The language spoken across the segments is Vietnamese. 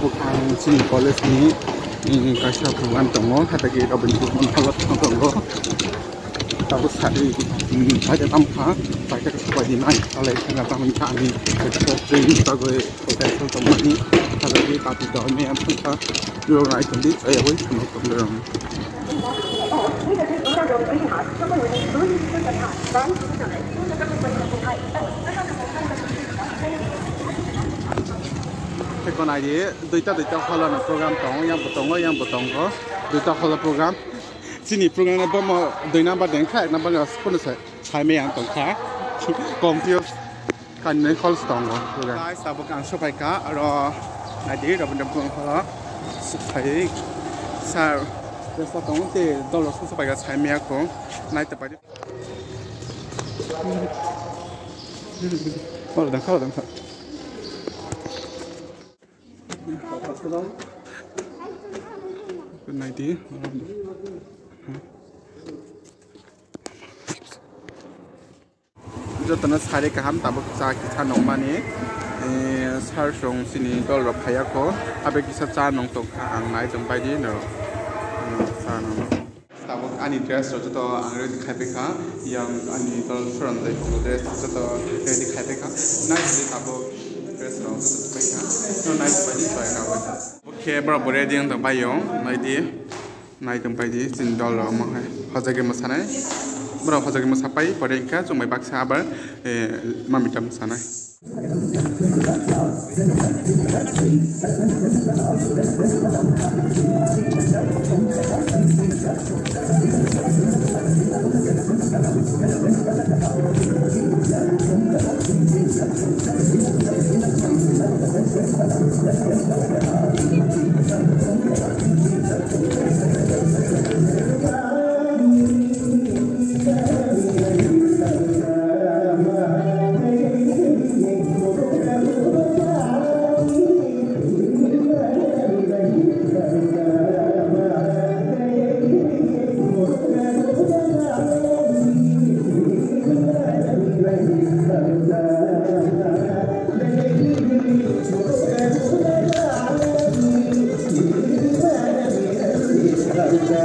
북한 진 걸렸으니 이 가시아 북한 동어 하다기 여러분 북한 팔로 동어 tahu sari ada tampa pakai sebuah dinan oleh karena tamin kami sesuatu sebagai potensi teman ini kalau di tapi dalamnya yang kita luar itu di saya wis sama kemudian Oh, con này thì tôi ta tôi ta khó là program tổng yang bộ tổng yang bộ tổng có tôi ta khó là program xin đi program này bơm đôi năm bắt đến khác năm bắt là con sẽ chạy mấy yang tổng khác còn phiêu cần nên khó tổng rồi program lại sao bộ càng số phải cá rồi này thì rồi mình đâm con khó phải sao tôi sao tổng thì đâu là số phải cá chạy mấy con này tập bài đi 好了，等好了，等好。 sau. Good night, dear. जो तना सारे काम तब चा किसा नौ माने सार सं सिनी दल र फाया को अबे किसा चा नौ तो आं नाय जों बायदि न चा नौ तब आनि ड्रेस जो तो आं रेडी खाइबे का yang ani dal फ्रन दे को ड्रेस जो तो रेडी खाइबे का नाय दे तब ड्रेस रो तो बाय का no नाय बायदि फाय Okay, bro, boleh dia untuk bayong, naik dia, naik tempat dia, sin dollar mah. Hajar ke masa naik, bro, hajar ke masa pay, boleh ikat, cuma paksa abal, eh, mami jam masa naik. Good job.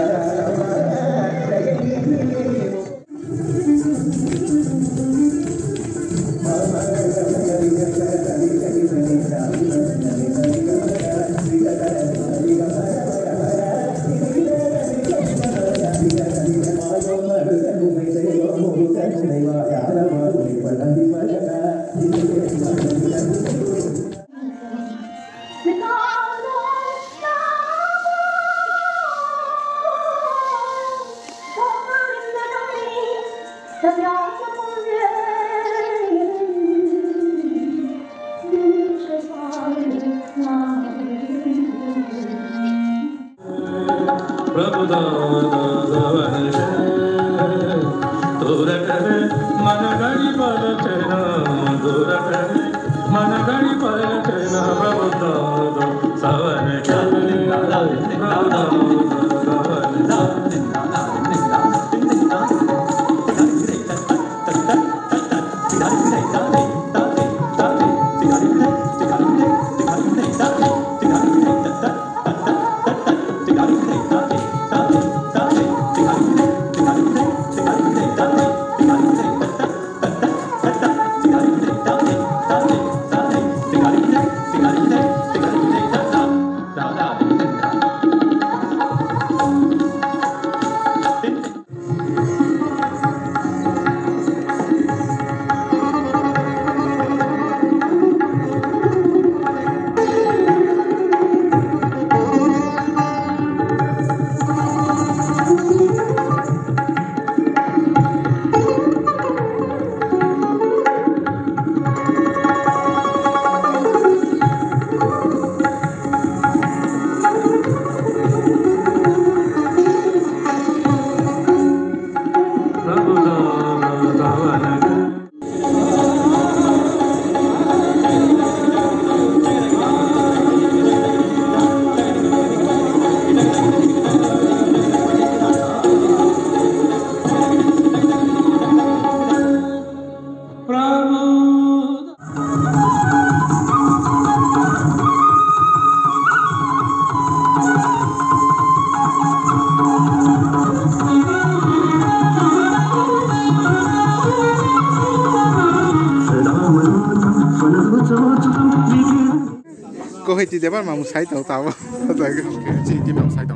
过去这边我们晒到，到，这个，这边我们晒到。